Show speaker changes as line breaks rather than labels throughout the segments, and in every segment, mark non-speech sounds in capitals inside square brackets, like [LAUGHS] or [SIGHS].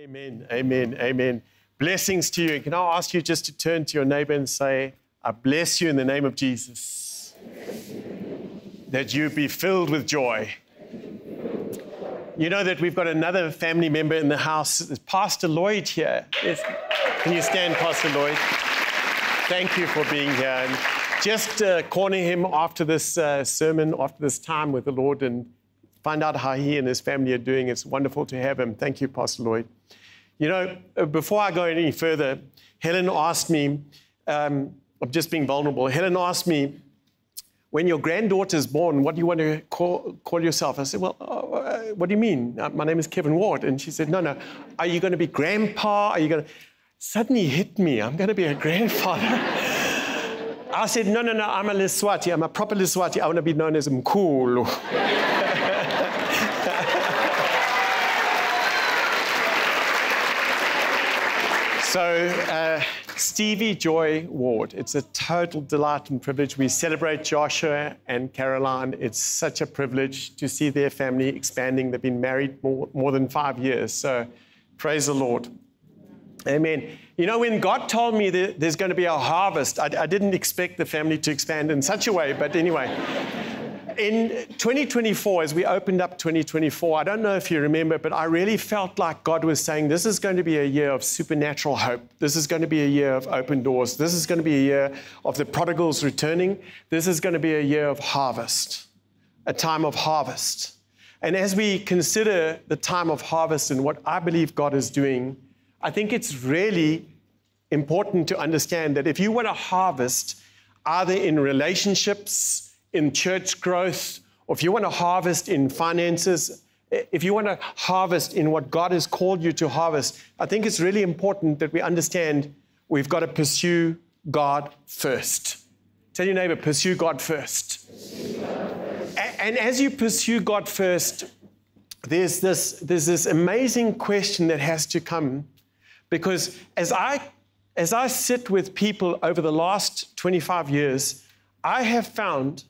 Amen, amen, amen. Blessings to you. Can I ask you just to turn to your neighbor and say, I bless you in the name of Jesus. That you be filled with joy. You know that we've got another family member in the house, Pastor Lloyd here. Yes. Can you stand, Pastor Lloyd? Thank you for being here. And just uh, corner him after this uh, sermon, after this time with the Lord, and find out how he and his family are doing. It's wonderful to have him. Thank you, Pastor Lloyd. You know, uh, before I go any further, Helen asked me, um, I'm just being vulnerable. Helen asked me, when your granddaughter is born, what do you want to call, call yourself? I said, well, uh, what do you mean? Uh, my name is Kevin Ward. And she said, no, no. Are you going to be grandpa? Are you going to... Suddenly hit me. I'm going to be a grandfather. [LAUGHS] I said, no, no, no. I'm a Liswati. I'm a proper Liswati. I want to be known as Mkhulu. [LAUGHS] So, uh, Stevie Joy Ward, it's a total delight and privilege. We celebrate Joshua and Caroline. It's such a privilege to see their family expanding. They've been married more, more than five years. So, praise the Lord. Amen. You know, when God told me that there's going to be a harvest, I, I didn't expect the family to expand in such a way, but anyway in 2024, as we opened up 2024, I don't know if you remember, but I really felt like God was saying, This is going to be a year of supernatural hope. This is going to be a year of open doors. This is going to be a year of the prodigals returning. This is going to be a year of harvest, a time of harvest. And as we consider the time of harvest and what I believe God is doing, I think it's really important to understand that if you want to harvest, either in relationships, in church growth, or if you want to harvest in finances, if you want to harvest in what God has called you to harvest, I think it's really important that we understand we've got to pursue God first. Tell your neighbor, pursue God first. And as you pursue God first, there's this, there's this amazing question that has to come because as I, as I sit with people over the last 25 years, I have found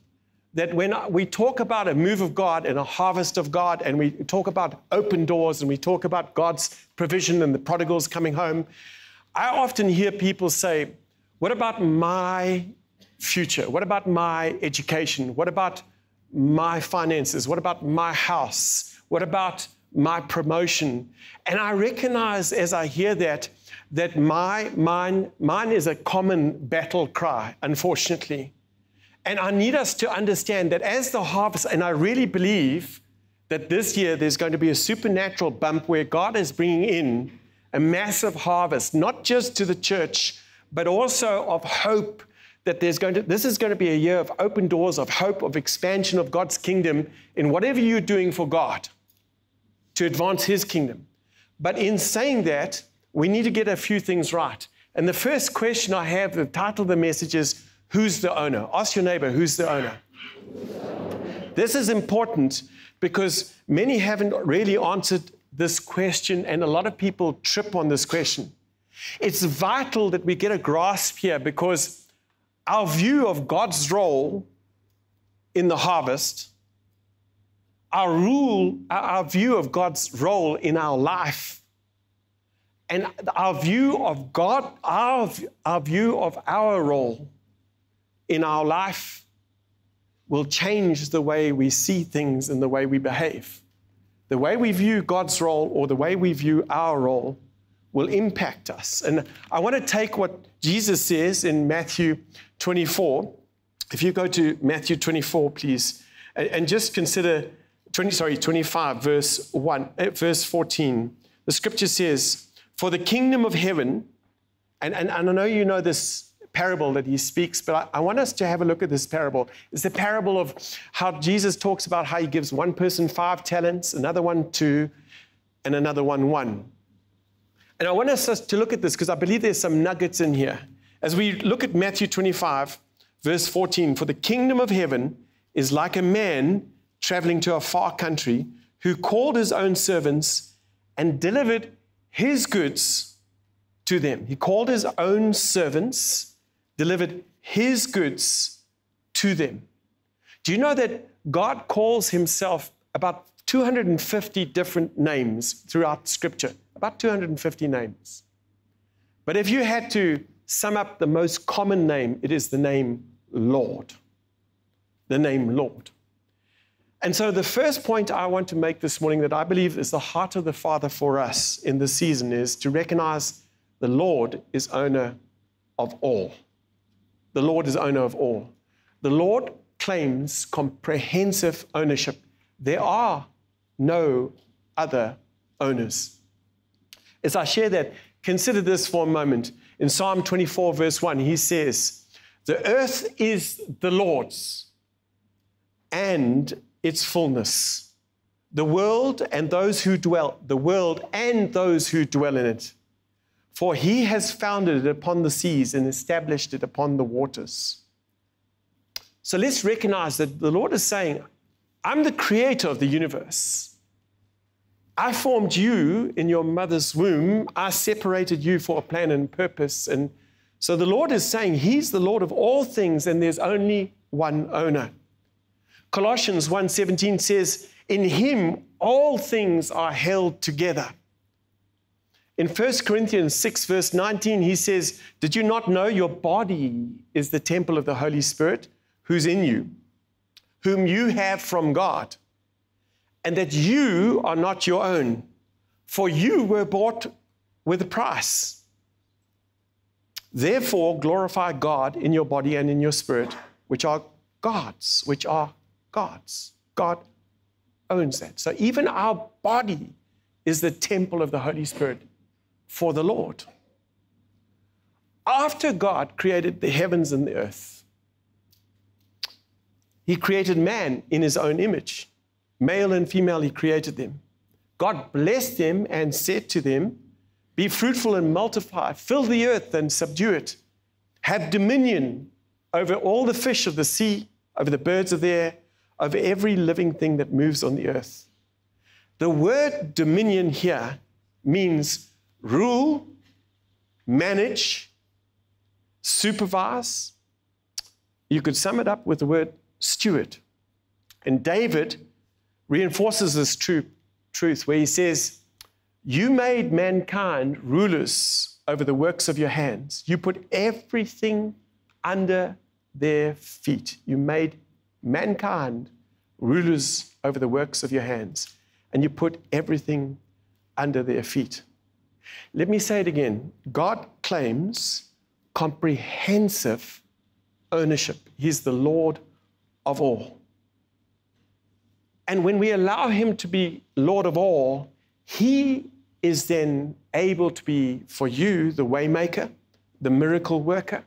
that when we talk about a move of God and a harvest of God, and we talk about open doors and we talk about God's provision and the prodigals coming home, I often hear people say, What about my future? What about my education? What about my finances? What about my house? What about my promotion? And I recognize as I hear that, that my, mine, mine is a common battle cry, unfortunately. And I need us to understand that as the harvest, and I really believe that this year there's going to be a supernatural bump where God is bringing in a massive harvest, not just to the church, but also of hope that there's going to, this is going to be a year of open doors, of hope, of expansion of God's kingdom in whatever you're doing for God to advance His kingdom. But in saying that, we need to get a few things right. And the first question I have, the title of the message is Who's the owner? Ask your neighbor, who's the owner? This is important because many haven't really answered this question, and a lot of people trip on this question. It's vital that we get a grasp here because our view of God's role in the harvest, our rule, our view of God's role in our life, and our view of God, our, our view of our role in our life will change the way we see things and the way we behave. The way we view God's role or the way we view our role will impact us. And I want to take what Jesus says in Matthew 24. If you go to Matthew 24, please, and just consider 20, sorry, 25, verse 1, eh, verse 14. The scripture says, For the kingdom of heaven, and, and, and I know you know this parable that he speaks, but I, I, want us to have a look at this parable. It's the parable of how Jesus talks about how he gives one person five talents, another one two, and another one one. And I want us to look at this because I believe there's some nuggets in here. As we look at Matthew 25, verse 14, for the kingdom of heaven is like a man traveling to a far country who called his own servants and delivered his goods to them. He called his own servants delivered his goods to them. Do you know that God calls himself about 250 different names throughout Scripture? about 250 names. But if you had to sum up the most common name, it is the name Lord. The name Lord. And so, the first point I want to make this morning that I believe is the heart of the Father for us in this season is to recognize the Lord is owner of all. The Lord is owner of all. The Lord claims comprehensive ownership. There are no other owners. As I share that, consider this for a moment. In Psalm 24, verse 1, he says, The earth is the Lord's and its fullness, the world and those who dwell, the world and those who dwell in it. For he has founded it upon the seas and established it upon the waters. So let's recognize that the Lord is saying, I'm the creator of the universe. I formed you in your mother's womb. I separated you for a plan and purpose. And so the Lord is saying He's the Lord of all things, and there's only one owner. Colossians 1:17 says, "In him all things are held together." In 1 Corinthians 6, verse 19, he says, Did you not know your body is the temple of the Holy Spirit who's in you, whom you have from God, and that you are not your own, for you were bought with a price. Therefore, glorify God in your body and in your spirit, which are God's, which are God's. God owns that. So even our body is the temple of the Holy Spirit for the Lord. After God created the heavens and the earth, He created man in His own image. Male and female, He created them. God blessed them and said to them, Be fruitful and multiply, fill the earth and subdue it, have dominion over all the fish of the sea, over the birds of the air, over every living thing that moves on the earth. The word dominion here means rule, manage, supervise. You could sum it up with the word steward. And David reinforces this true, truth where he says, You made mankind rulers over the works of your hands. You put everything under their feet. You made mankind rulers over the works of your hands, and you put everything under their feet. Let me say it again God claims comprehensive ownership, He's the Lord of all. And when we allow Him to be Lord of all, He is then able to be for you the waymaker, the miracle worker,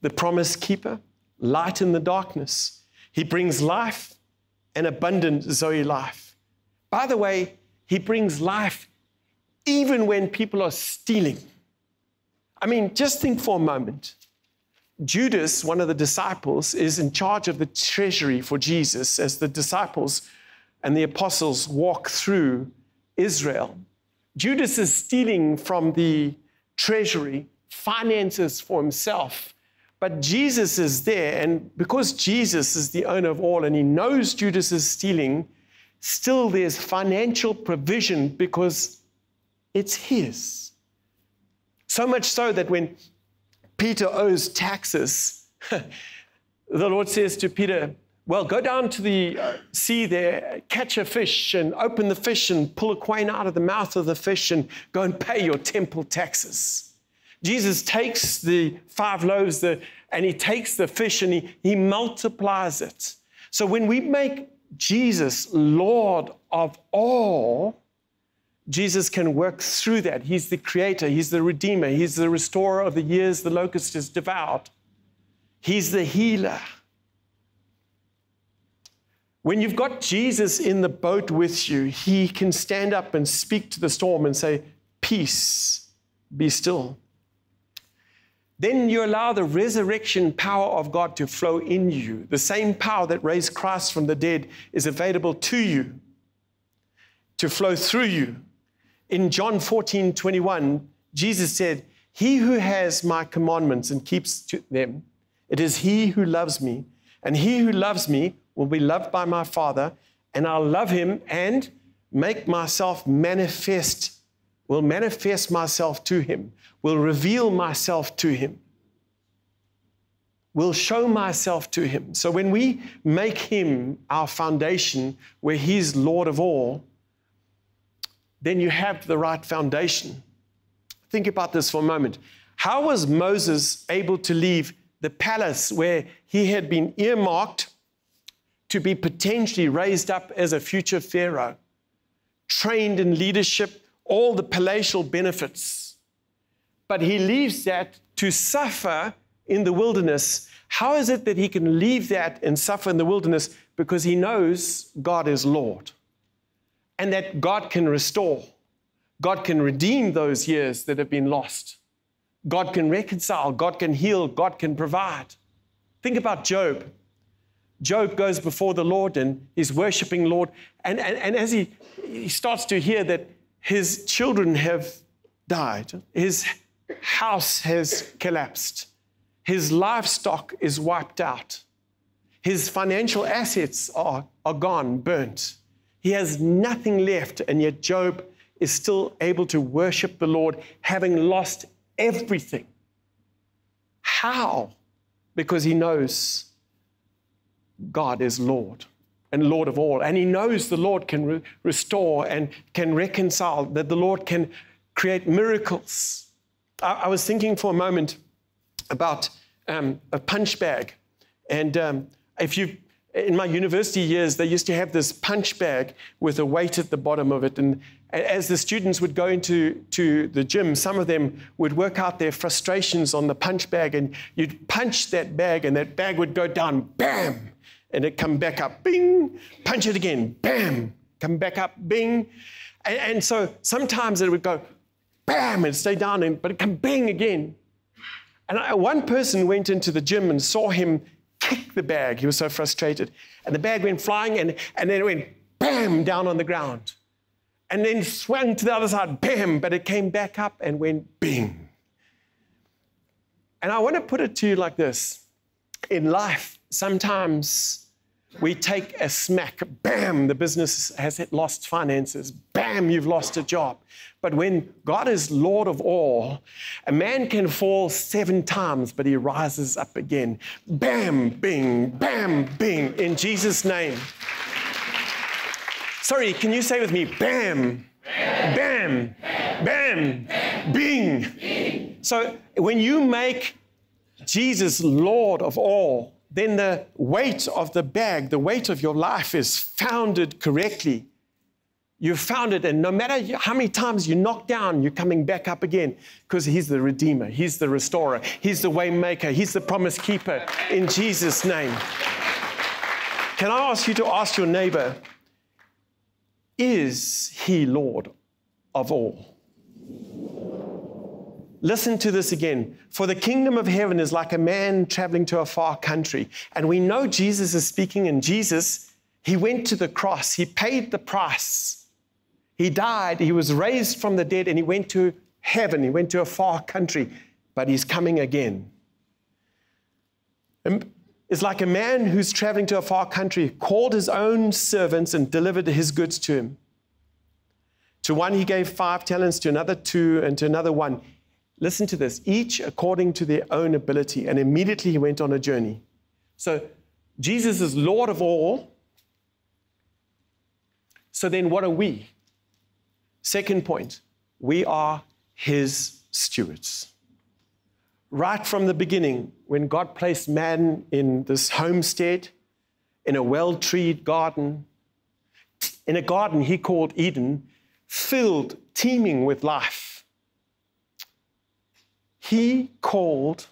the promise keeper, light in the darkness, he brings life and abundant Zoe life. By the way, He brings life even when people are stealing. I mean, just think for a moment. Judas, one of the disciples, is in charge of the treasury for Jesus as the disciples and the apostles walk through Israel. Judas is stealing from the treasury finances for himself but Jesus is there, and because Jesus is the owner of all and he knows Judas is stealing, still there's financial provision because it's his. So much so that when Peter owes taxes, [LAUGHS] the Lord says to Peter, Well, go down to the uh, sea there, catch a fish, and open the fish and pull a coin out of the mouth of the fish and go and pay your temple taxes. Jesus takes the five loaves the, and he takes the fish and he, he multiplies it. So when we make Jesus Lord of all, Jesus can work through that. He's the creator, He's the redeemer, He's the restorer of the years the locust has devoured, He's the healer. When you've got Jesus in the boat with you, He can stand up and speak to the storm and say, Peace, be still then you allow the resurrection power of God to flow in you. The same power that raised Christ from the dead is available to you, to flow through you. In John 14 21, Jesus said, He who has my commandments and keeps them, it is he who loves me. And he who loves me will be loved by my Father, and I'll love him and make myself manifest will manifest myself to him, will reveal myself to him, will show myself to him. So when we make him our foundation, where he's Lord of all, then you have the right foundation. Think about this for a moment. How was Moses able to leave the palace where he had been earmarked to be potentially raised up as a future Pharaoh, trained in leadership, all the palatial benefits? But he leaves that to suffer in the wilderness. How is it that he can leave that and suffer in the wilderness? Because he knows God is Lord and that God can restore. God can redeem those years that have been lost. God can reconcile, God can heal, God can provide. Think about Job. Job goes before the Lord and he's worshiping Lord. And, and, and as he, he starts to hear that his children have died, his house has collapsed, his livestock is wiped out, his financial assets are, are gone, burnt. He has nothing left, and yet Job is still able to worship the Lord, having lost everything. How? Because he knows God is Lord and Lord of all. And he knows the Lord can re- restore and can reconcile, that the Lord can create miracles. I, I was thinking for a moment about um, a punch bag. And um, if you in my university years, they used to have this punch bag with a weight at the bottom of it. And as the students would go into to the gym, some of them would work out their frustrations on the punch bag, and you'd punch that bag, and that bag would go down, bam, and it'd come back up, bing, punch it again, bam, come back up, bing. And, and so sometimes it would go, bam, and stay down, and, but it'd come bing again. And I, one person went into the gym and saw him kick the bag. He was so frustrated. And the bag went flying, and, and then it went bam down on the ground and then swung to the other side, bam, but it came back up and went bing. And I want to put it to you like this in life, sometimes we take a smack, bam, the business has lost finances, bam, you've lost a job. But when God is Lord of all, a man can fall seven times, but he rises up again. Bam, bing, bam, bing, in Jesus' name. Sorry, can you say with me, bam, bam, bam, bam bing. bing. So when you make Jesus Lord of all, then the weight of the bag, the weight of your life is founded correctly. You found it, and no matter how many times you knock down, you're coming back up again because He's the Redeemer, He's the Restorer, He's the Waymaker, He's the Promise Keeper in Jesus' name. Can I ask you to ask your neighbor, is he Lord of all? Listen to this again. For the kingdom of heaven is like a man traveling to a far country. And we know Jesus is speaking, and Jesus, he went to the cross, he paid the price. He died, he was raised from the dead, and he went to heaven, he went to a far country, but he's coming again. It's like a man who's traveling to a far country, called his own servants and delivered his goods to him. To one he gave five talents, to another two, and to another one. Listen to this, each according to their own ability. And immediately he went on a journey. So Jesus is Lord of all. So then what are we? Second point, we are his stewards right from the beginning, when God placed man in this homestead, in a well treed garden, in a garden he called Eden, filled, teeming with life, he called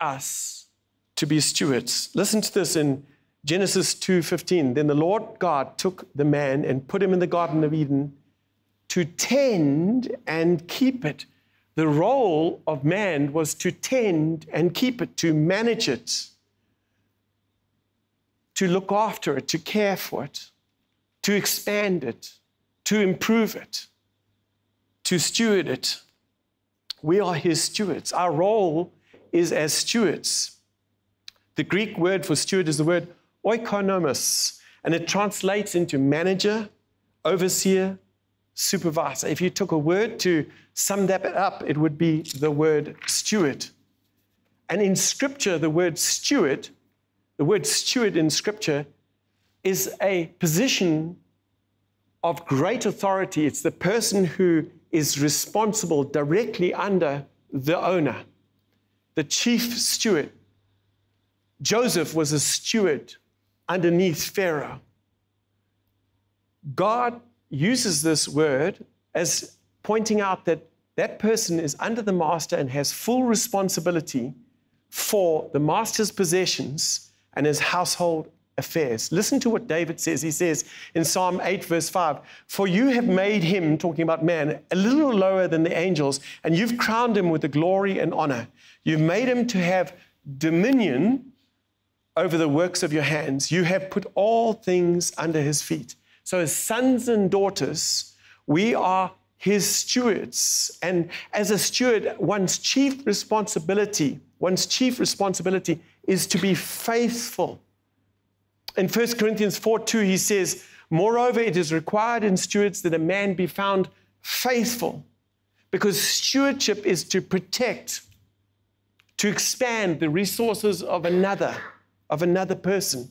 us to be stewards. Listen to this in Genesis 2:15. Then the Lord God took the man and put him in the garden of Eden to tend and keep it. The role of man was to tend and keep it, to manage it, to look after it, to care for it, to expand it, to improve it, to steward it. We are his stewards. Our role is as stewards. The Greek word for steward is the word oikonomos, and it translates into manager, overseer, supervisor. If you took a word to sum that up, it would be the word steward. And in Scripture, the word steward, the word steward in Scripture is a position of great authority. It's the person who is responsible directly under the owner, the chief steward. Joseph was a steward underneath Pharaoh. God uses this word as pointing out that that person is under the master and has full responsibility for the master's possessions and his household affairs. Listen to what David says. He says in Psalm 8, verse 5 For you have made him, talking about man, a little lower than the angels, and you've crowned him with the glory and honor. You've made him to have dominion over the works of your hands. You have put all things under his feet. So, as sons and daughters, we are his stewards. And as a steward, one's chief responsibility, one's chief responsibility is to be faithful. In 1 Corinthians 4 2, he says, Moreover, it is required in stewards that a man be found faithful, because stewardship is to protect, to expand the resources of another, of another person.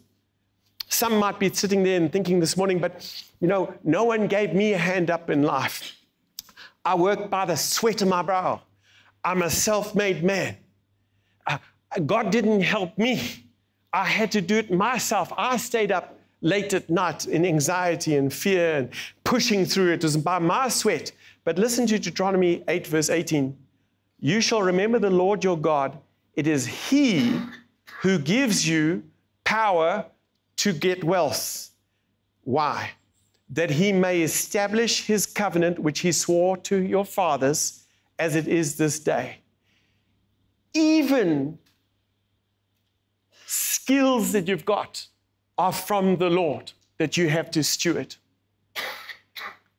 Some might be sitting there and thinking this morning, but you know, no one gave me a hand up in life. I work by the sweat of my brow. I'm a self made man. Uh, God didn't help me. I had to do it myself. I stayed up late at night in anxiety and fear and pushing through. It was by my sweat. But listen to Deuteronomy 8, verse 18. You shall remember the Lord your God. It is He who gives you power to get wealth. Why? That he may establish his covenant, which he swore to your fathers, as it is this day. Even skills that you've got are from the Lord that you have to steward.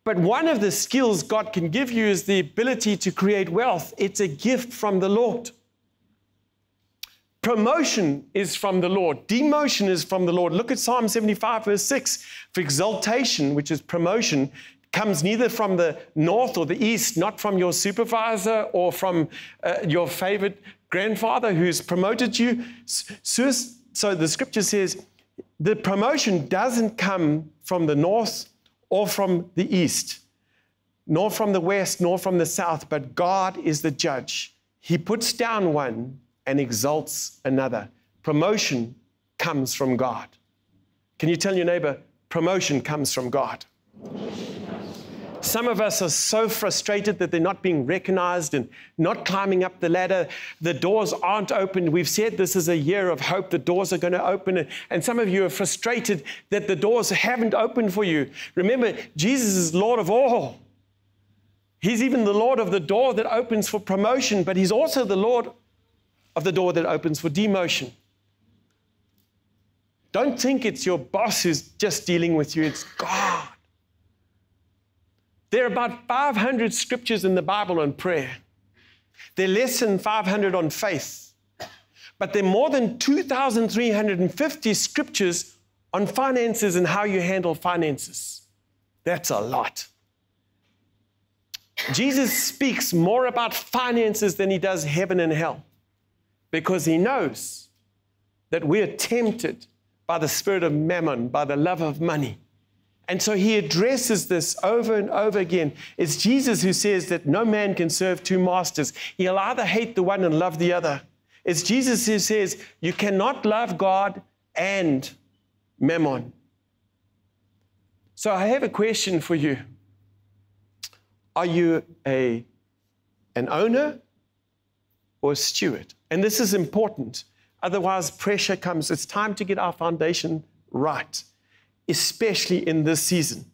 But one of the skills God can give you is the ability to create wealth. It's a gift from the Lord. Promotion is from the Lord. Demotion is from the Lord. Look at Psalm 75, verse 6. For exaltation, which is promotion, comes neither from the north or the east, not from your supervisor or from uh, your favorite grandfather who's promoted you. So, so the scripture says the promotion doesn't come from the north or from the east, nor from the west, nor from the south, but God is the judge. He puts down one and exalts another. Promotion comes from God. Can you tell your neighbor, promotion comes from God? Some of us are so frustrated that they're not being recognized and not climbing up the ladder. The doors aren't open. We've said this is a year of hope. The doors are going to open. And some of you are frustrated that the doors haven't opened for you. Remember, Jesus is Lord of all. He's even the Lord of the door that opens for promotion, but He's also the Lord of the door that opens for demotion. Don't think it's your boss who's just dealing with you, it's God. There are about 500 scriptures in the Bible on prayer. There are less than 500 on faith. But there are more than 2,350 scriptures on finances and how you handle finances. That's a lot. Jesus speaks more about finances than he does heaven and hell because he knows that we're tempted by the spirit of mammon, by the love of money. And so he addresses this over and over again. It's Jesus who says that no man can serve two masters. He'll either hate the one and love the other. It's Jesus who says you cannot love God and mammon. So I have a question for you. Are you a, an owner or a steward? And this is important. Otherwise, pressure comes. It's time to get our foundation right, especially in this season.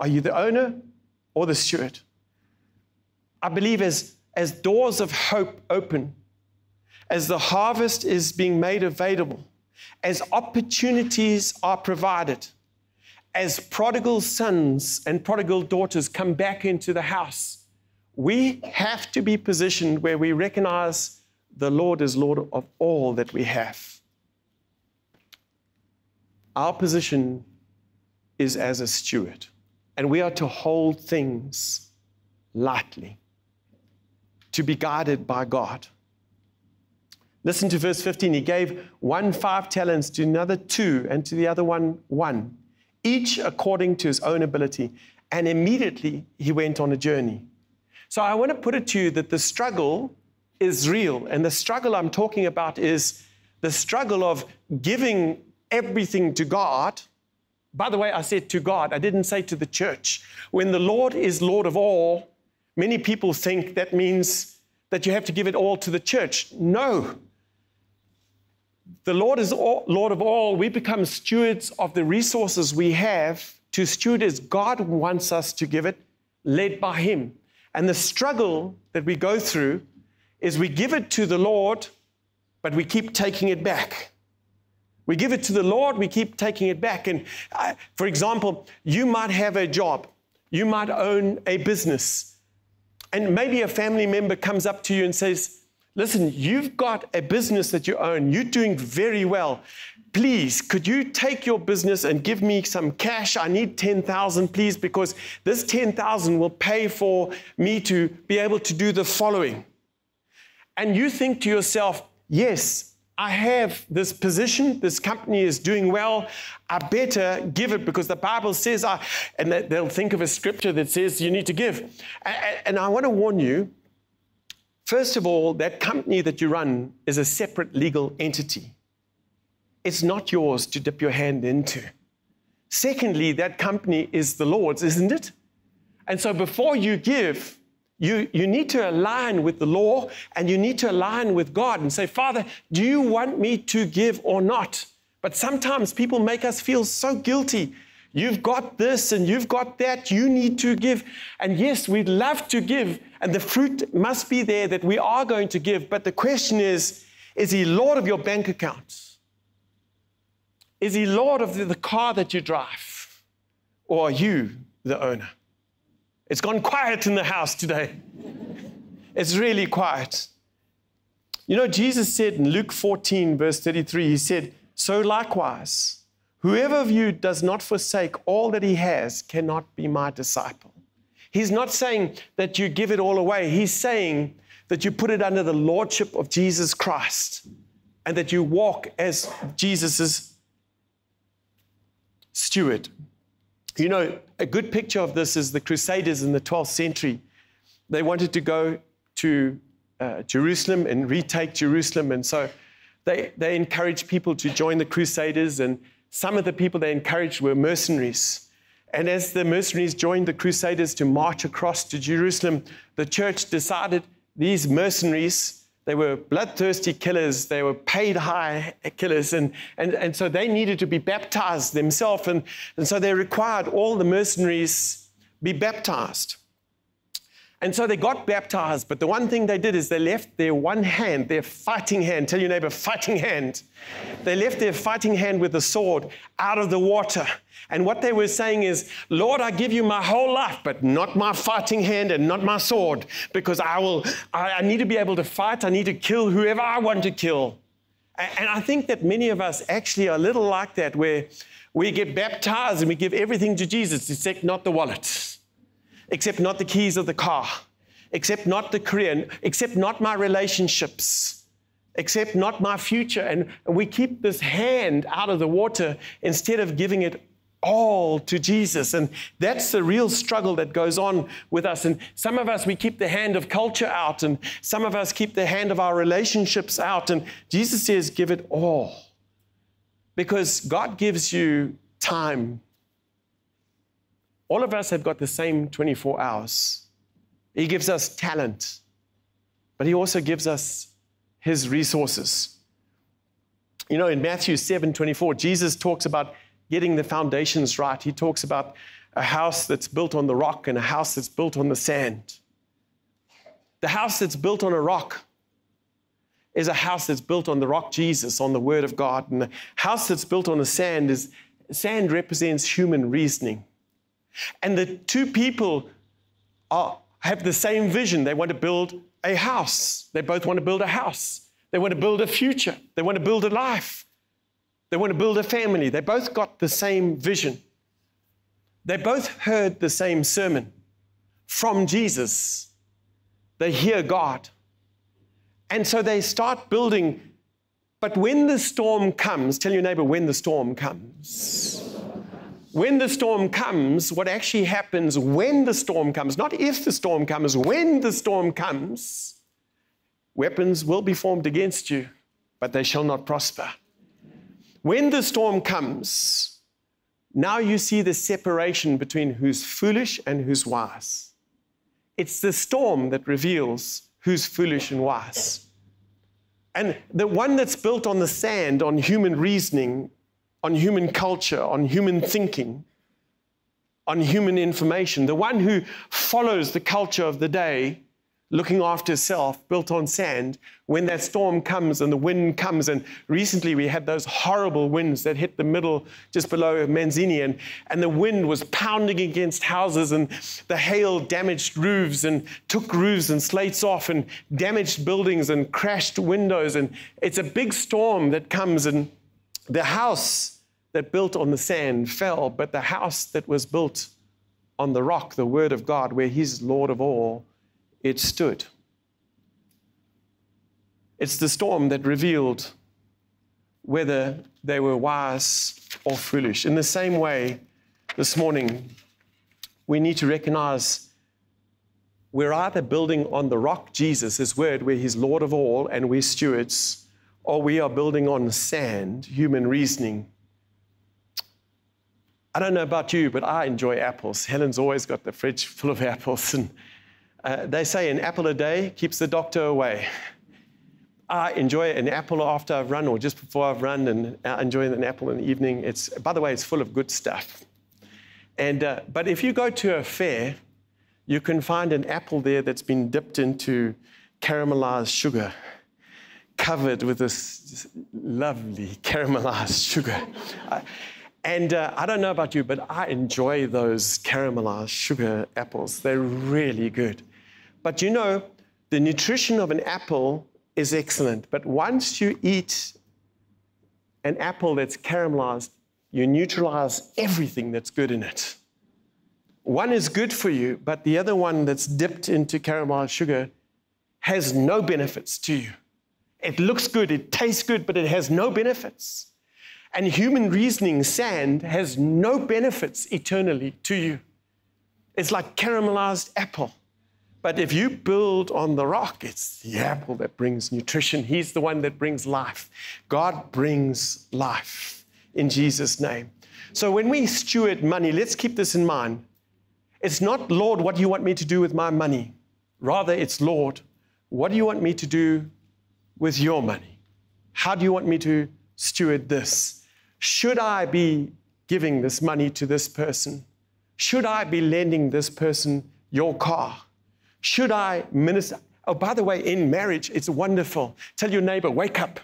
Are you the owner or the steward? I believe as, as doors of hope open, as the harvest is being made available, as opportunities are provided, as prodigal sons and prodigal daughters come back into the house, we have to be positioned where we recognize the Lord is Lord of all that we have. Our position is as a steward. and we are to hold things lightly, to be guided by God. Listen to verse 15. He gave one five talents, to another two, and to the other one one, each according to his own ability. And immediately he went on a journey. So I want to put it to you that the struggle is real. And the struggle I'm talking about is the struggle of giving everything to God. By the way, I said to God, I didn't say to the church. When the Lord is Lord of all, many people think that means that you have to give it all to the church. No, the Lord is all, Lord of all. We become stewards of the resources we have to steward as God wants us to give it, led by Him. And the struggle that we go through is we give it to the Lord, but we keep taking it back. We give it to the Lord, we keep taking it back. And uh, for example, you might have a job, you might own a business, and maybe a family member comes up to you and says, Listen, you've got a business that you own. You're doing very well. Please, could you take your business and give me some cash? I need 10,000, please, because this 10,000 will pay for me to be able to do the following. And you think to yourself, yes, I have this position, this company is doing well, I better give it because the Bible says, I, and they'll think of a scripture that says you need to give. And I want to warn you First of all, that company that you run is a separate legal entity. It's not yours to dip your hand into. Secondly, that company is the Lord's, isn't it? And so before you give, you, you need to align with the law and you need to align with God and say, Father, do you want me to give or not? But sometimes people make us feel so guilty You've got this and you've got that. You need to give. And yes, we'd love to give, and the fruit must be there that we are going to give. But the question is is He Lord of your bank account? Is He Lord of the, the car that you drive? Or are you the owner? It's gone quiet in the house today. It's really quiet. You know, Jesus said in Luke 14, verse 33, He said, So likewise, Whoever of you does not forsake all that he has cannot be my disciple. He's not saying that you give it all away. He's saying that you put it under the lordship of Jesus Christ and that you walk as Jesus' steward. You know, a good picture of this is the Crusaders in the 12th century. They wanted to go to uh, Jerusalem and retake Jerusalem. And so they, they encouraged people to join the Crusaders and some of the people they encouraged were mercenaries. And as the mercenaries joined the Crusaders to march across to Jerusalem, the church decided these mercenaries, they were bloodthirsty killers, they were paid high killers, and, and, and so they needed to be baptized themselves. And, and so they required all the mercenaries be baptized. And so they got baptized, but the one thing they did is they left their one hand, their fighting hand, tell your neighbor, fighting hand. They left their fighting hand with the sword out of the water. And what they were saying is, Lord, I give you my whole life, but not my fighting hand and not my sword, because I will, I, I need to be able to fight. I need to kill whoever I want to kill. And I think that many of us actually are a little like that, where we get baptized and we give everything to Jesus, except not the wallet except not the keys of the car, except not the career, except not my relationships, except not my future. And, and we keep this hand out of the water instead of giving it all to Jesus. And that's the real struggle that goes on with us. And some of us, we keep the hand of culture out, and some of us keep the hand of our relationships out. And Jesus says, give it all. Because God gives you time all of us have got the same 24 hours. He gives us talent, but He also gives us His resources. You know, in Matthew 7 24, Jesus talks about getting the foundations right. He talks about a house that's built on the rock and a house that's built on the sand. The house that's built on a rock is a house that's built on the rock Jesus, on the Word of God. And the house that's built on the sand is sand represents human reasoning. And the two people are, have the same vision. They want to build a house. They both want to build a house. They want to build a future. They want to build a life. They want to build a family. They both got the same vision. They both heard the same sermon from Jesus. They hear God. And so they start building. But when the storm comes, tell your neighbor when the storm comes. When the storm comes, what actually happens when the storm comes, not if the storm comes, when the storm comes, weapons will be formed against you, but they shall not prosper. When the storm comes, now you see the separation between who's foolish and who's wise. It's the storm that reveals who's foolish and wise. And the one that's built on the sand, on human reasoning, on human culture, on human thinking, on human information, the one who follows the culture of the day, looking after self, built on sand, when that storm comes and the wind comes. And recently we had those horrible winds that hit the middle just below Manzini, and, and the wind was pounding against houses, and the hail damaged roofs and took roofs and slates off, and damaged buildings and crashed windows. And it's a big storm that comes, and the house that built on the sand fell, but the house that was built on the rock, the Word of God, where He's Lord of all, it stood. It's the storm that revealed whether they were wise or foolish. In the same way, this morning, we need to recognize we're either building on the rock, Jesus, His word, where He's Lord of all and we're stewards, or we are building on sand, human reasoning. I don't know about you, but I enjoy apples. Helen's always got the fridge full of [LAUGHS] apples, and uh, they say an apple a day keeps the doctor away. I enjoy an apple after I've run or just before I've run, and I enjoy an apple in the evening. It's, by the way, it's full of good stuff. And, uh, but if you go to a fair, you can find an apple there that's been dipped into caramelized sugar, covered with this lovely caramelized sugar. Uh, and uh, I don't know about you, but I enjoy those caramelized sugar apples. They're really good. But you know, the nutrition of an apple is excellent. But once you eat an apple that's caramelized, you neutralize everything that's good in it. One is good for you, but the other one that's dipped into caramelized sugar has no benefits to you. It looks good, it tastes good, but it has no benefits. And human reasoning, sand, has no benefits eternally to you. It's like caramelized apple. But if you build on the rock, it's the apple that brings nutrition. He's the one that brings life. God brings life in Jesus' name. So when we steward money, let's keep this in mind. It's not, Lord, what do you want me to do with my money? Rather, it's, Lord, what do you want me to do with your money? How do you want me to steward this? Should I be giving this money to this person? Should I be lending this person your car? Should I minister? Oh, by the way, in marriage, it's wonderful. Tell your neighbor, wake up.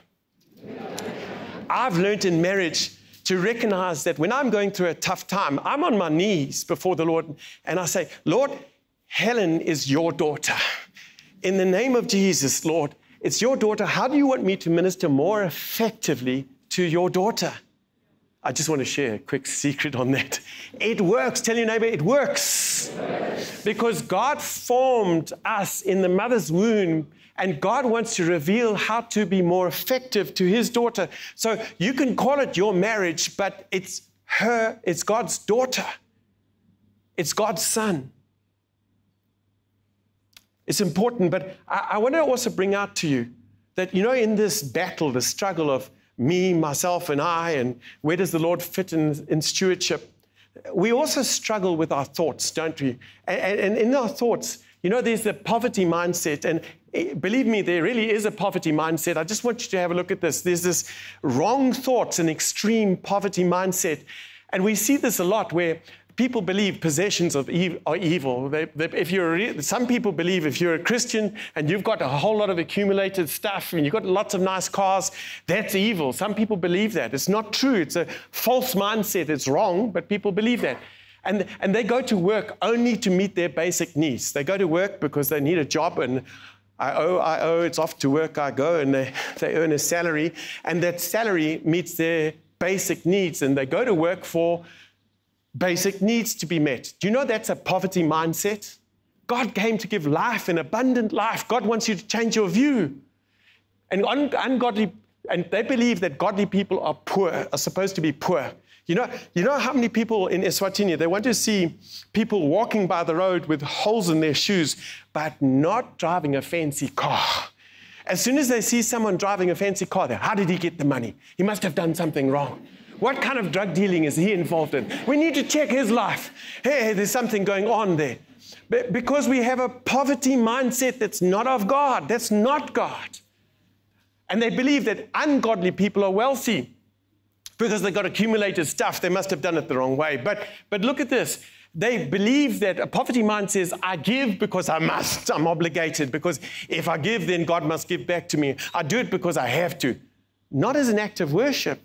I've learned in marriage to recognize that when I'm going through a tough time, I'm on my knees before the Lord and I say, Lord, Helen is your daughter. In the name of Jesus, Lord, it's your daughter. How do you want me to minister more effectively to your daughter? I just want to share a quick secret on that. It works. Tell your neighbor, it works. Because God formed us in the mother's womb, and God wants to reveal how to be more effective to his daughter. So you can call it your marriage, but it's her, it's God's daughter, it's God's son. It's important, but I, I want to also bring out to you that, you know, in this battle, the struggle of me, myself, and I, and where does the Lord fit in, in stewardship? We also struggle with our thoughts, don't we? And, and in our thoughts, you know, there's the poverty mindset, and eh, believe me, there really is a poverty mindset. I just want you to have a look at this. There's this wrong thoughts and extreme poverty mindset. And we see this a lot where people believe possessions of ev- are evil. They, they, if you're some people believe if you're a Christian and you've got a whole lot of accumulated stuff and you've got lots of nice cars, that's evil. Some people believe that. It's not true. It's a false mindset. It's wrong, but people believe that. And, and they go to work only to meet their basic needs. They go to work because they need a job and I owe, I owe, it's off to work I go, and they, [LAUGHS] they earn a salary, and that salary meets their basic needs, and they go to work for basic needs to be met. Do you know that's a poverty mindset? God came to give life, an abundant life. God wants you to change your view. And un- ungodly, and they believe that godly people are poor, are supposed to be poor. You know, you know how many people in Eswatini, they want to see people walking by the road with holes in their shoes, but not driving a fancy car. As soon as they see someone driving a fancy car, how did he get the money? He must have done something wrong. What kind of drug dealing is he involved in? We need to check his life. Hey, there's something going on there. But because we have a poverty mindset that's not of God, that's not God. And they believe that ungodly people are wealthy because they've got accumulated stuff. They must have done it the wrong way. But, but look at this. They believe that a poverty mind says, I give because I must, I'm obligated, because if I give, then God must give back to me. I do it because I have to, not as an act of worship.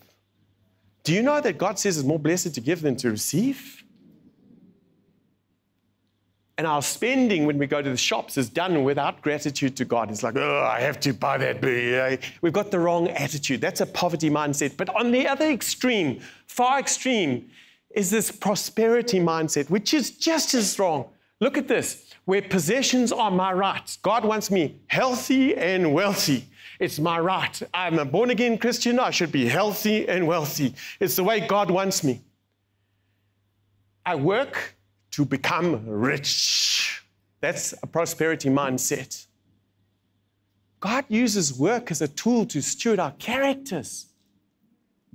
Do you know that God says it's more blessed to give than to receive? And our spending when we go to the shops is done without gratitude to God. It's like, oh, I have to buy that. Eh? We've got the wrong attitude. That's a poverty mindset. But on the other extreme, far extreme, is this prosperity mindset, which is just as wrong. Look at this where possessions are my rights. God wants me healthy and wealthy. It's my right. I'm a born again Christian. I should be healthy and wealthy. It's the way God wants me. I work to become rich. That's a prosperity mindset. God uses work as a tool to steward our characters.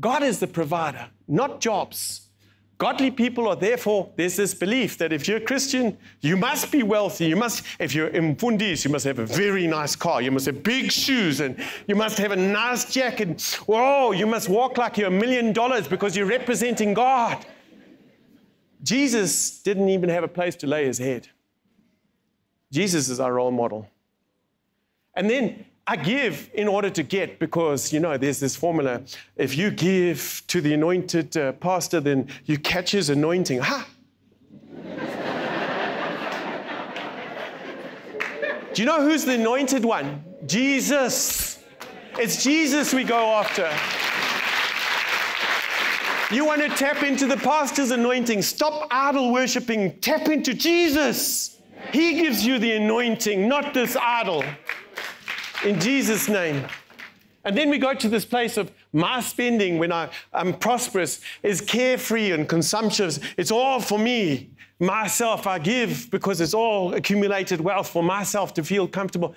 God is the provider, not jobs. Godly people are therefore, there's this belief that if you're a Christian, you must be wealthy. You must, if you're in Fundis, you must have a very nice car. You must have big shoes and you must have a nice jacket. Whoa, you must walk like you're a million dollars because you're representing God. Jesus didn't even have a place to lay his head. Jesus is our role model. And then I give in order to get because, you know, there's this formula. If you give to the anointed uh, pastor, then you catch his anointing. Ha! Do you know who's the anointed one? Jesus. It's Jesus we go after. You want to tap into the pastor's anointing. Stop idol worshiping. Tap into Jesus. He gives you the anointing, not this idol in Jesus' name. And then we go to this place of my spending when I, am prosperous is carefree and consumptive. It's all for me. Myself, I give because it's all accumulated wealth for myself to feel comfortable.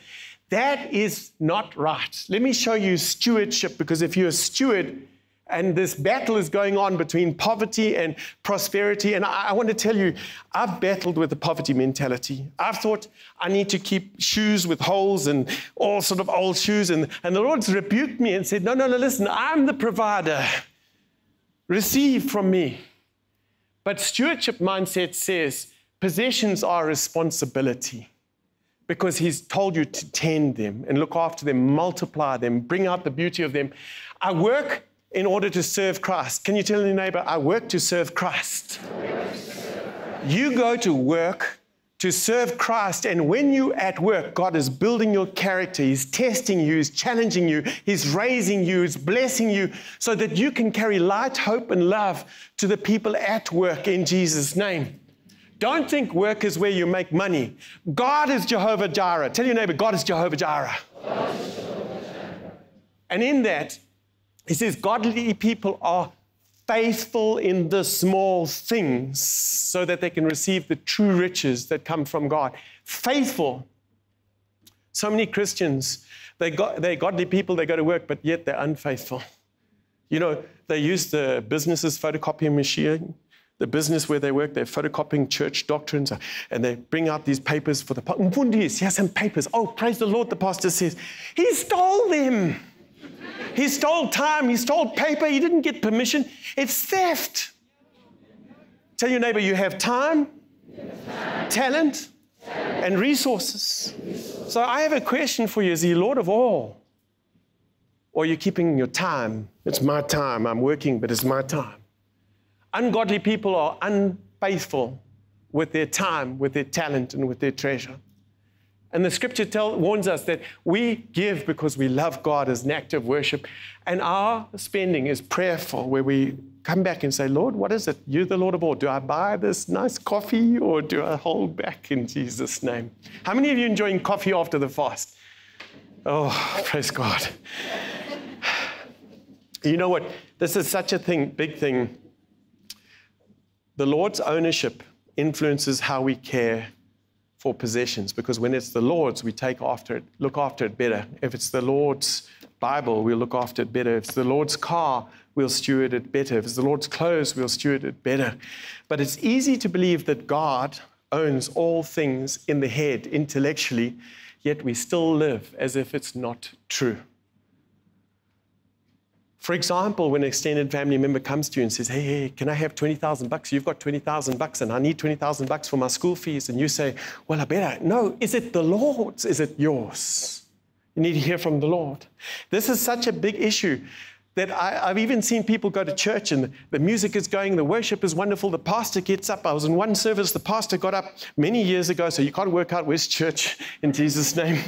That is not right. Let me show you stewardship because if you're a steward, and this battle is going on between poverty and prosperity. And I, I, want to tell you, I've battled with the poverty mentality. I've thought I need to keep shoes with holes and all sort of old shoes. And, and the Lord's rebuked me and said, No, no, no, listen, I'm the provider. Receive from me. But stewardship mindset says possessions are responsibility because he's told you to tend them and look after them, multiply them, bring out the beauty of them. I work in order to serve Christ. Can you tell your neighbor, I work to serve Christ? You go to work to serve Christ, and when you're at work, God is building your character. He's testing you, He's challenging you, He's raising you, He's blessing you so that you can carry light, hope, and love to the people at work in Jesus' name. Don't think work is where you make money. God is Jehovah Jireh. Tell your neighbor, God is Jehovah Jireh. And in that, he says, Godly people are faithful in the small things so that they can receive the true riches that come from God. Faithful. So many Christians, they got, they're godly people, they go to work, but yet they're unfaithful. You know, they use the business's photocopying machine, the business where they work, they're photocopying church doctrines, and they bring out these papers for the. Mfundis, he has some papers. Oh, praise the Lord, the pastor says. He stole them. He stole time, he stole paper, he didn't get permission. It's theft. Tell your neighbor you have time. Talent, and resources. resources. So I have a question for you Is he Lord of all? Or are you keeping your time? It's my time. I'm working, but it's my time. Ungodly people are unfaithful with their time, with their talent, and with their treasure. And the scripture tell, warns us that we give because we love God as an act of worship. And our spending is prayerful, where we come back and say, Lord, what is it? You're the Lord of all. Do I buy this nice coffee or do I hold back in Jesus' name? How many of you enjoying coffee after the fast? Oh, [LAUGHS] praise God. [SIGHS] You know what? This is such a thing, big thing. The Lord's ownership influences how we care for possessions because when it's the Lord's, we take after it, look after it better. If it's the Lord's Bible, we'll look after it better. If it's the Lord's car, we'll steward it better. If it's the Lord's clothes, we'll steward it better. But it's easy to believe that God owns all things in the head intellectually, yet we still live as if it's not true. For example, when an extended family member comes to you and says, hey, hey can I have 20,000 bucks? You've got 20,000 bucks and I need 20,000 bucks for my school fees. And you say, well, I better. No, is it the Lord's? Is it yours? You need to hear from the Lord. This is such a big issue that I, have even seen people go to church and the music is going, the worship is wonderful, the pastor gets up. I was in one service, the pastor got up many years ago, so you can't work out where's church in Jesus' name.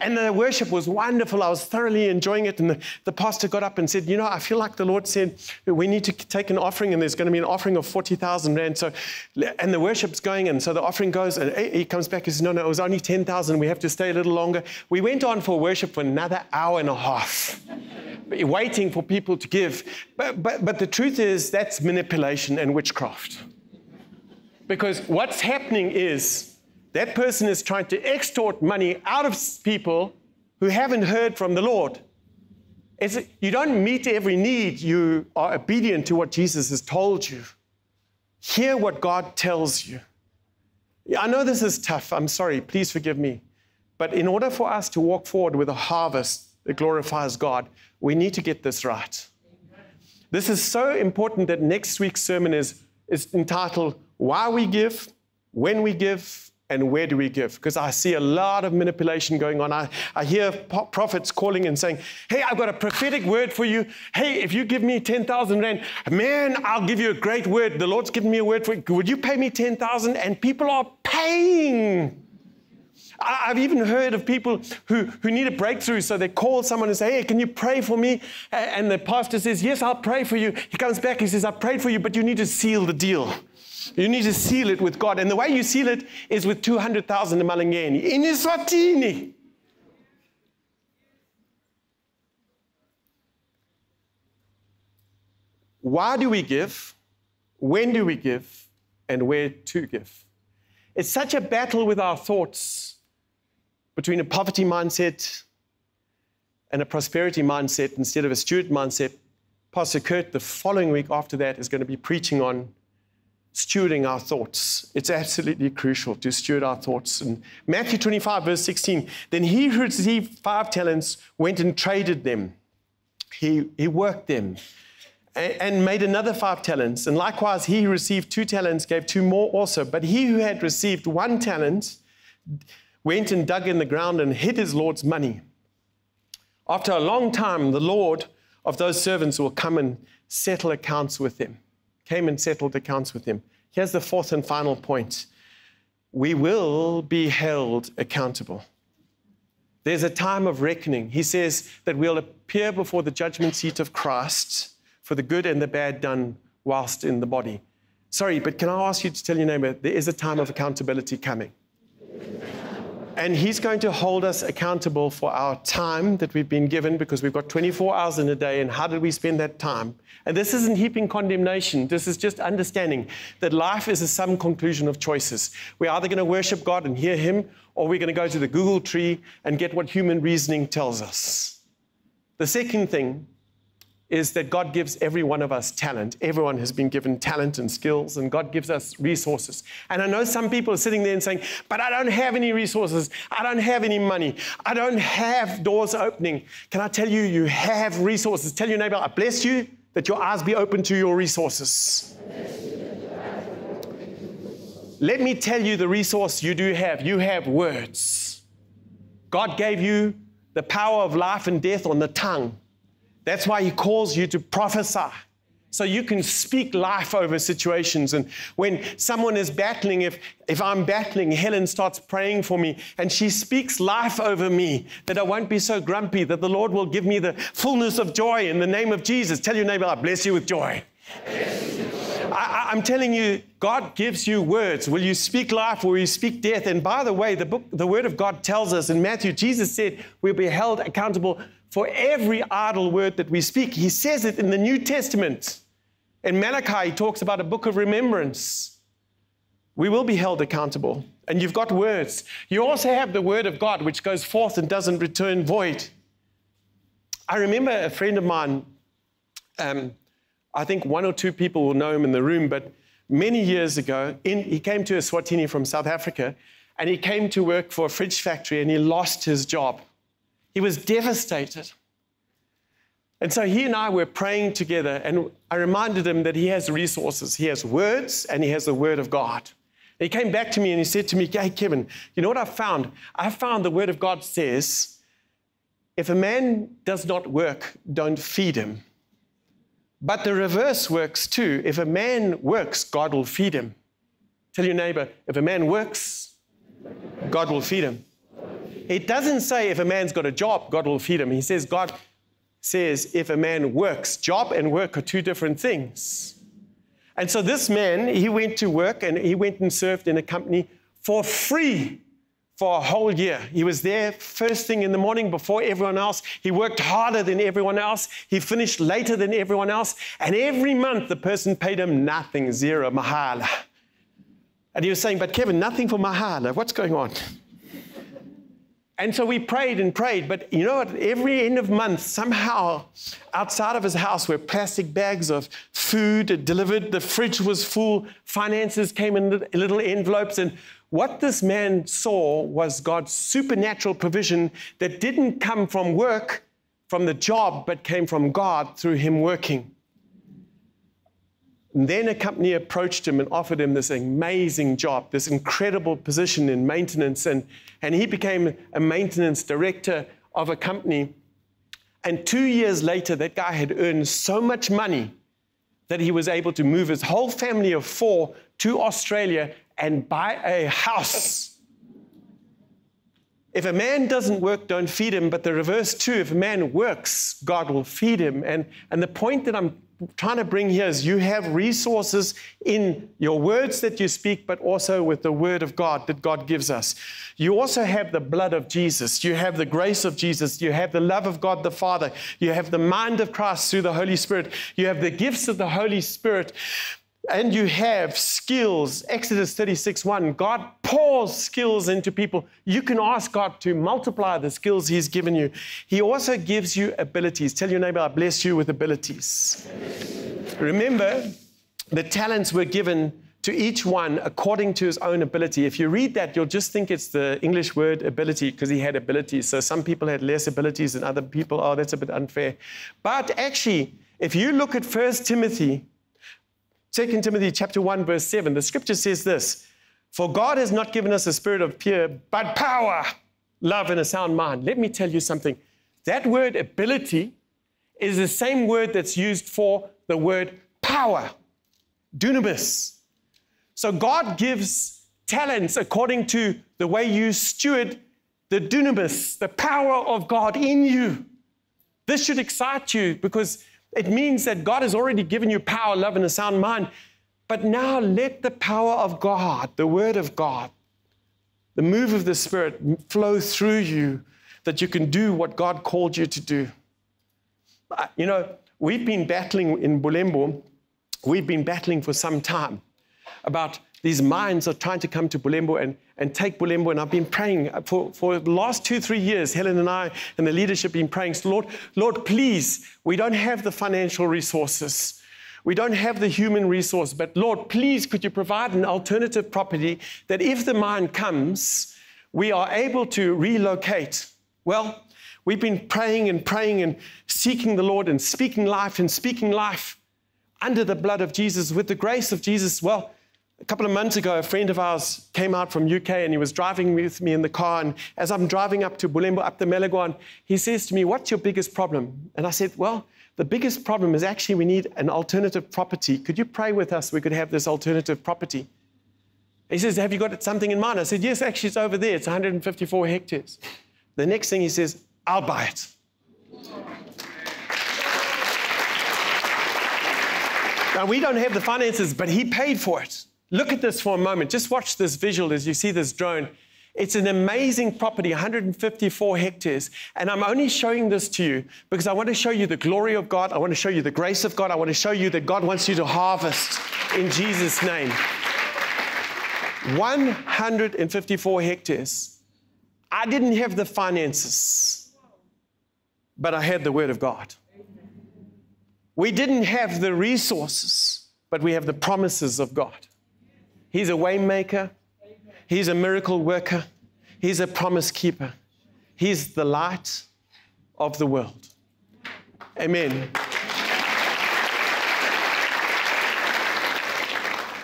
And the worship was wonderful. I was thoroughly enjoying it. And the, the pastor got up and said, You know, I feel like the Lord said we need to take an offering, and there's going to be an offering of 40,000 Rand. So, and the worship's going, and so the offering goes, and he comes back and says, No, no, it was only 10,000. We have to stay a little longer. We went on for worship for another hour and a half [LAUGHS] waiting for people to give. But, but, but the truth is, that's manipulation and witchcraft. Because what's happening is that person is trying to extort money out of people who haven't heard from the Lord. It's, you don't meet every need, you are obedient to what Jesus has told you. Hear what God tells you. I know this is tough. I'm sorry. Please forgive me. But in order for us to walk forward with a harvest that glorifies God, we need to get this right. This is so important that next week's sermon is, is entitled Why We Give, When We Give, and Where Do We Give? Because I see a lot of manipulation going on. I, I hear prophets calling and saying, Hey, I've got a prophetic word for you. Hey, if you give me 10,000 Rand, man, I'll give you a great word. The Lord's given me a word for you. Would you pay me 10,000? And people are paying. I've even heard of people who, who need a breakthrough, so they call someone and say, Hey, can you pray for me? And the pastor says, Yes, I'll pray for you. He comes back, he says, I prayed for you, but you need to seal the deal. You need to seal it with God. And the way you seal it is with 200,000 malingeni in Eswatini. Why do we give? When do we give? And where to give? It's such a battle with our thoughts between a poverty mindset and a prosperity mindset instead of a steward mindset. Pastor Kurt, the following week after that, is going to be preaching on stewarding our thoughts. It's absolutely crucial to steward our thoughts. And Matthew 25, verse 16, then he who received five talents went and traded them. He, he worked them and, and made another five talents. And likewise, he who received two talents gave two more also. But he who had received one talent went and dug in the ground and hid his Lord's money. After a long time, the Lord of those servants will come and settle accounts with them. Came and settled accounts with him. Here's the fourth and final point we will be held accountable. There's a time of reckoning. He says that we'll appear before the judgment seat of Christ for the good and the bad done whilst in the body. Sorry, but can I ask you to tell your neighbor there is a time of accountability coming? And He's going to hold us accountable for our time that we've been given because we've got 24 hours in a day. And how did we spend that time? And this isn't heaping condemnation. This is just understanding that life is a sum conclusion of choices. We're either going to worship God and hear Him, or we're going to go to the Google tree and get what human reasoning tells us. The second thing is that God gives every one of us talent. Everyone has been given talent and skills, and God gives us resources. And I know some people are sitting there and saying, But I don't have any resources. I don't have any money. I don't have doors opening. Can I tell you, you have resources? Tell your neighbor, I bless you that your eyes be open to your resources. Let me tell you the resource you do have. You have words. God gave you the power of life and death on the tongue. That's why he calls you to prophesy. So you can speak life over situations. And when someone is battling, if, if I'm battling, Helen starts praying for me and she speaks life over me that I won't be so grumpy, that the Lord will give me the fullness of joy in the name of Jesus. Tell your neighbor, I bless you with joy. I, am telling you, God gives you words. Will you speak life or will you speak death? And by the way, the book, the word of God tells us in Matthew, Jesus said we'll be held accountable for every idle word that we speak. He says it in the New Testament. In Malachi, he talks about a book of remembrance. We will be held accountable. And you've got words. You also have the word of God, which goes forth and doesn't return void. I remember a friend of mine, um, I think one or two people will know him in the room, but many years ago, in, he came to Eswatini from South Africa, and he came to work for a fridge factory and he lost his job. He was devastated. And so he and I were praying together, and I reminded him that he has resources. He has words, and he has the word of God. And he came back to me and he said to me, Hey, Kevin, you know what I found? I found the word of God says, if a man does not work, don't feed him. But the reverse works too. If a man works, God will feed him. Tell your neighbor, if a man works, God will feed him. It doesn't say if a man's got a job, God will feed him. He says, God says if a man works. Job and work are two different things. And so this man, he went to work and he went and served in a company for free for a whole year. He was there first thing in the morning before everyone else. He worked harder than everyone else. He finished later than everyone else. And every month the person paid him nothing, zero, mahala. And he was saying, But Kevin, nothing for mahala. What's going on? And so we prayed and prayed, but you know what? Every end of month, somehow outside of his house were plastic bags of food delivered. The fridge was full. Finances came in little envelopes. And what this man saw was God's supernatural provision that didn't come from work, from the job, but came from God through him working. And then a company approached him and offered him this amazing job, this incredible position in maintenance. And, and he became a maintenance director of a company. And two years later, that guy had earned so much money that he was able to move his whole family of four to Australia and buy a house. If a man doesn't work, don't feed him. But the reverse too, if a man works, God will feed him. And, and the point that I'm trying to bring here is you have resources in your words that you speak, but also with the word of God that God gives us. You also have the blood of Jesus. You have the grace of Jesus. You have the love of God the Father. You have the mind of Christ through the Holy Spirit. You have the gifts of the Holy Spirit and you have skills. Exodus 36 1, God pours skills into people. You can ask God to multiply the skills He's given you. He also gives you abilities. Tell your neighbor, I bless you with abilities. Remember, the talents were given to each one according to his own ability. If you read that, you'll just think it's the English word ability because he had abilities. So some people had less abilities than other people. Oh, that's a bit unfair. But actually, if you look at 1 Timothy 2 Timothy chapter 1, verse 7, the scripture says this For God has not given us a spirit of fear, but power, love, and a sound mind. Let me tell you something. That word ability is the same word that's used for the word power, dunamis. So God gives talents according to the way you steward the dunamis, the power of God in you. This should excite you because it means that God has already given you power, love, and a sound mind. But now let the power of God, the Word of God, the move of the Spirit flow through you that you can do what God called you to do. Uh, you know, we've been battling in Bulembu, we've been battling for some time about these minds are trying to come to Bulembu and, and take Bulembu. And I've been praying for, for the last two, three years. Helen and I and the leadership have been praying. So Lord, Lord, please, we don't have the financial resources. We don't have the human resource, but Lord, please could you provide an alternative property that if the mine comes, we are able to relocate. Well, we've been praying and praying and seeking the Lord and speaking life and speaking life under the blood of Jesus with the grace of Jesus. Well, a couple of months ago, a friend of ours came out from UK and he was driving with me in the car. And as I'm driving up to Bulembu, up the Melagwan, he says to me, What's your biggest problem? And I said, Well, The biggest problem is actually we need an alternative property. Could you pray with us? We could have this alternative property. He says, Have you got something in mind? I said, Yes, actually, it's over there. It's 154 hectares. The next thing he says, I'll buy it. Now, we don't have the finances, but he paid for it. Look at this for a moment. Just watch this visual as you see this drone. It's an amazing property, 154 hectares. And I'm only showing this to you because I want to show you the glory of God. I want to show you the grace of God. I want to show you that God wants you to harvest in Jesus' name. 154 hectares. I didn't have the finances, but I had the Word of God. We didn't have the resources, but we have the promises of God. He's a waymaker. He's a miracle worker. He's a promise keeper. He's the light of the world. Amen.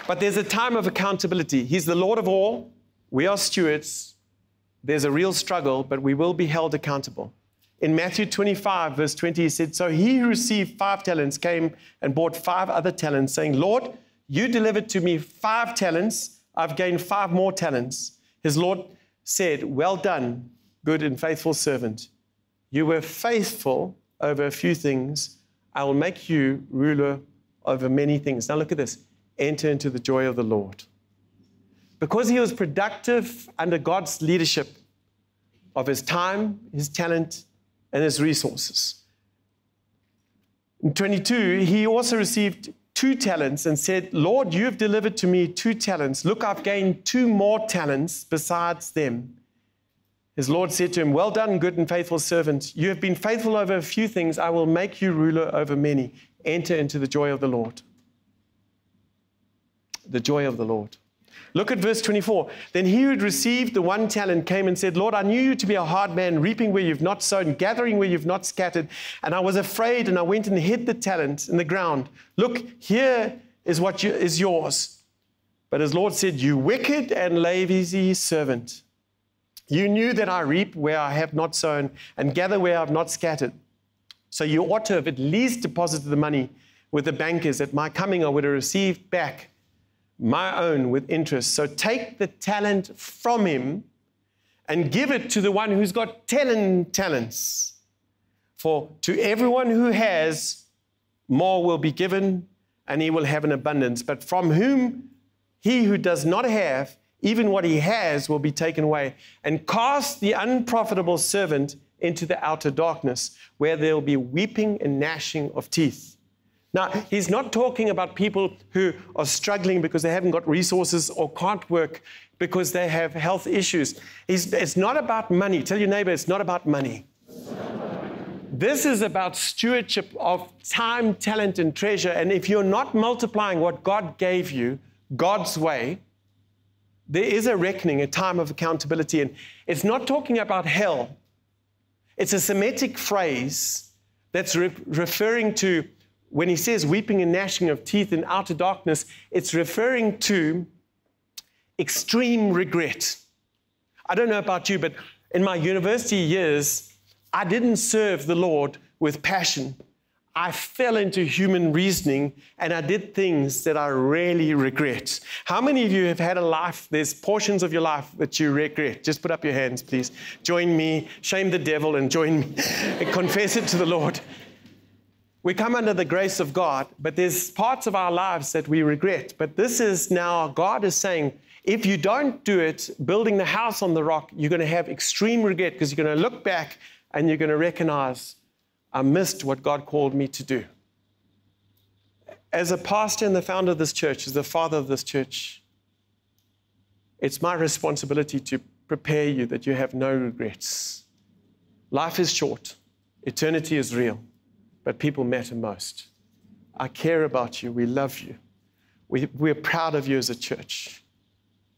But there's a time of accountability. He's the Lord of all. We are stewards. There's a real struggle, but we will be held accountable. In Matthew 25, verse 20, he said, So he who received five talents came and bought five other talents, saying, Lord, you delivered to me five talents. I've gained five more talents. His Lord said, Well done, good and faithful servant. You were faithful over a few things. I will make you ruler over many things. Now look at this enter into the joy of the Lord. Because he was productive under God's leadership of his time, his talent, and his resources. In 22, he also received two talents and said, Lord, you have delivered to me two talents. Look, I've gained two more talents besides them. His Lord said to him, Well done, good and faithful servant. You have been faithful over a few things. I will make you ruler over many. Enter into the joy of the Lord the joy of the Lord. Look at verse 24. Then he who had received the one talent came and said, Lord, I knew you to be a hard man, reaping where you've not sown, gathering where you've not scattered. And I was afraid, and I went and hid the talent in the ground. Look, here is what you, is yours. But his Lord said, You wicked and lazy servant. You knew that I reap where I have not sown, and gather where I have not scattered. So you ought to have at least deposited the money with the bankers. At my coming, I would have received back my own with interest. So take the talent from him and give it to the one who's got 10 talents. For to everyone who has, more will be given, and he will have an abundance. But from whom he who does not have, even what he has will be taken away. And cast the unprofitable servant into the outer darkness, where there will be weeping and gnashing of teeth. Now, he's not talking about people who are struggling because they haven't got resources or can't work because they have health issues. He's, it's not about money. Tell your neighbor, it's not about money. This is about stewardship of time, talent, and treasure. And if you're not multiplying what God gave you God's way, there is a reckoning, a time of accountability. And it's not talking about hell, it's a Semitic phrase that's re- referring to when he says weeping and gnashing of teeth in outer darkness, it's referring to extreme regret. I don't know about you, but in my university years, I didn't serve the Lord with passion. I fell into human reasoning and I did things that I really regret. How many of you have had a life, there's portions of your life that you regret? Just put up your hands, please. Join me, shame the devil, and join me and [LAUGHS] confess it to the Lord we come under the grace of God, but there's parts of our lives that we regret. But this is now, God is saying, if you don't do it, building the house on the rock, you're going to have extreme regret because you're going to look back and you're going to recognize, I missed what God called me to do. As a pastor and the founder of this church, as the father of this church, it's my responsibility to prepare you that you have no regrets. Life is short, eternity is real but people matter most. I care about you. We love you. We, we're proud of you as a church.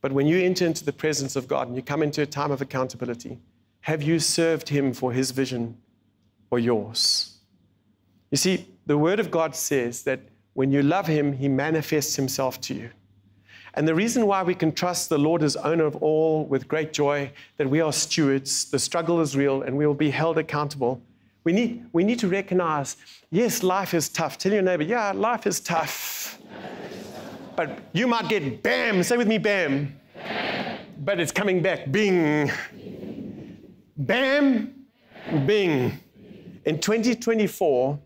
But when you enter into the presence of God and you come into a time of accountability, have you served Him for His vision or yours? You see, the Word of God says that when you love Him, He manifests Himself to you. And the reason why we can trust the Lord as owner of all with great joy, that we are stewards, the struggle is real, and we will be held accountable We need, we need to recognize yes, life is tough. Tell your neighbor, yeah, life is tough. But you might get bam, say with me, bam. bam. But it's coming back, bing. Bam, bing. In 2024,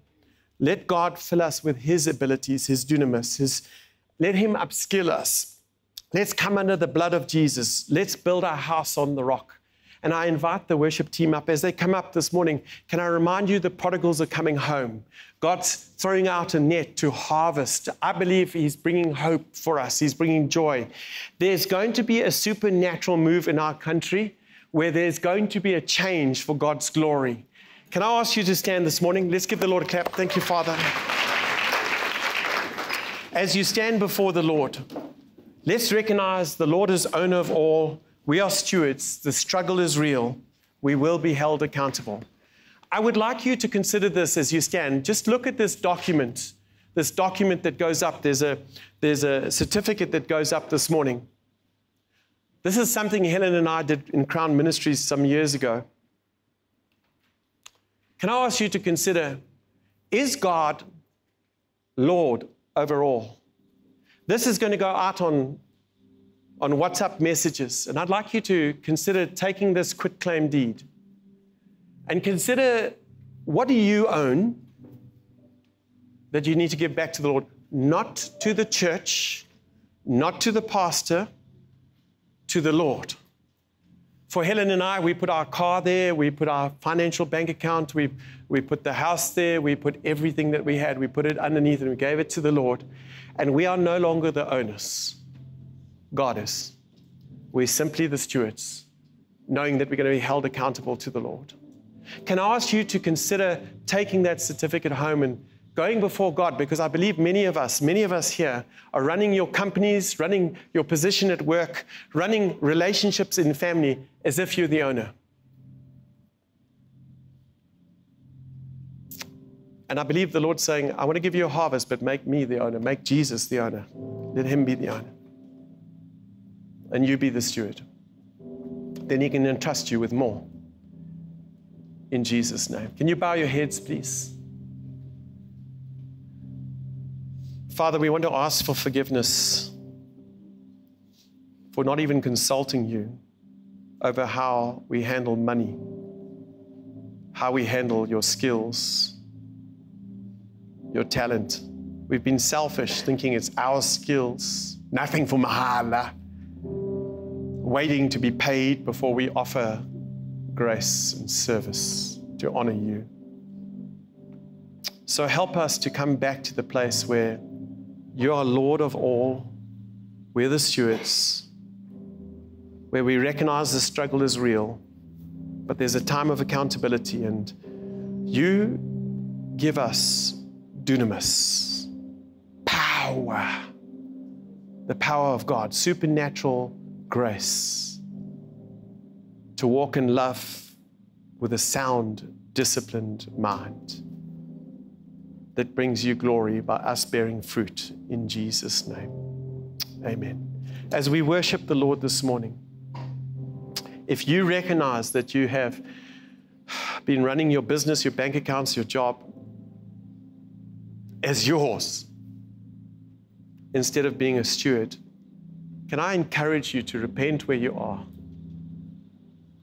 let God fill us with His abilities, His dunamis, His, let Him upskill us. Let's come under the blood of Jesus. Let's build our house on the rock. And I invite the worship team up as they come up this morning. Can I remind you the prodigals are coming home? God's throwing out a net to harvest. I believe He's bringing hope for us, He's bringing joy. There's going to be a supernatural move in our country where there's going to be a change for God's glory. Can I ask you to stand this morning? Let's give the Lord a clap. Thank you, Father. As you stand before the Lord, let's recognize the Lord is owner of all we are stewards. The struggle is real. We will be held accountable. I would like you to consider this as you stand. Just look at this document, this document that goes up. There's a, there's a certificate that goes up this morning. This is something Helen and I did in Crown Ministries some years ago. Can I ask you to consider is God Lord over all? This is going to go out on on WhatsApp messages. And I'd like you to consider taking this quitclaim deed and consider what do you own that you need to give back to the Lord? Not to the church, not to the pastor, to the Lord. For Helen and I, we put our car there, we put our financial bank account, we, we put the house there, we put everything that we had, we put it underneath and we gave it to the Lord. And we are no longer the owners. God is. We're simply the stewards, knowing that we're going to be held accountable to the Lord. Can I ask you to consider taking that certificate home and going before God? Because I believe many of us, many of us here, are running your companies, running your position at work, running relationships in family as if you're the owner. And I believe the Lord's saying, I want to give you a harvest, but make me the owner, make Jesus the owner. Let him be the owner and you be the steward. Then He can entrust you with more. In Jesus' name. Can you bow your heads, please? Father, we want to ask for forgiveness for not even consulting you over how we handle money, how we handle your skills, your talent. We've been selfish, thinking it's our skills, nothing for Mahala waiting to be paid before we offer grace and service to honor you. So help us to come back to the place where you are Lord of all, we're the stewards, where we recognize the struggle is real, but there's a time of accountability, and you give us dunamis, power, the power of God, supernatural grace to walk in love with a sound, disciplined mind that brings you glory by us bearing fruit in Jesus' name. Amen. As we worship the Lord this morning, if you recognize that you have been running your business, your bank accounts, your job as yours, instead of being a steward, can I encourage you to repent where you are?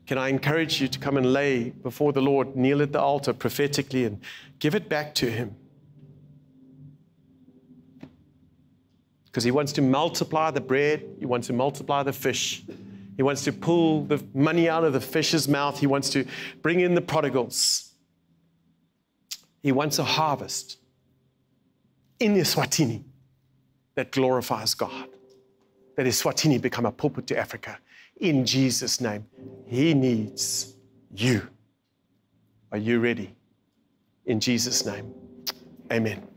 Can I encourage you to come and lay before the Lord, kneel at the altar prophetically, and give it back to Him? Because He wants to multiply the bread, He wants to multiply the fish. He wants to pull the money out of the fish's mouth. He wants to bring in the prodigals. He wants a harvest in Eswatini that glorifies God that Eswatini become a pulpit to Africa. In Jesus' name, He needs you. Are you ready? In Jesus' name, amen.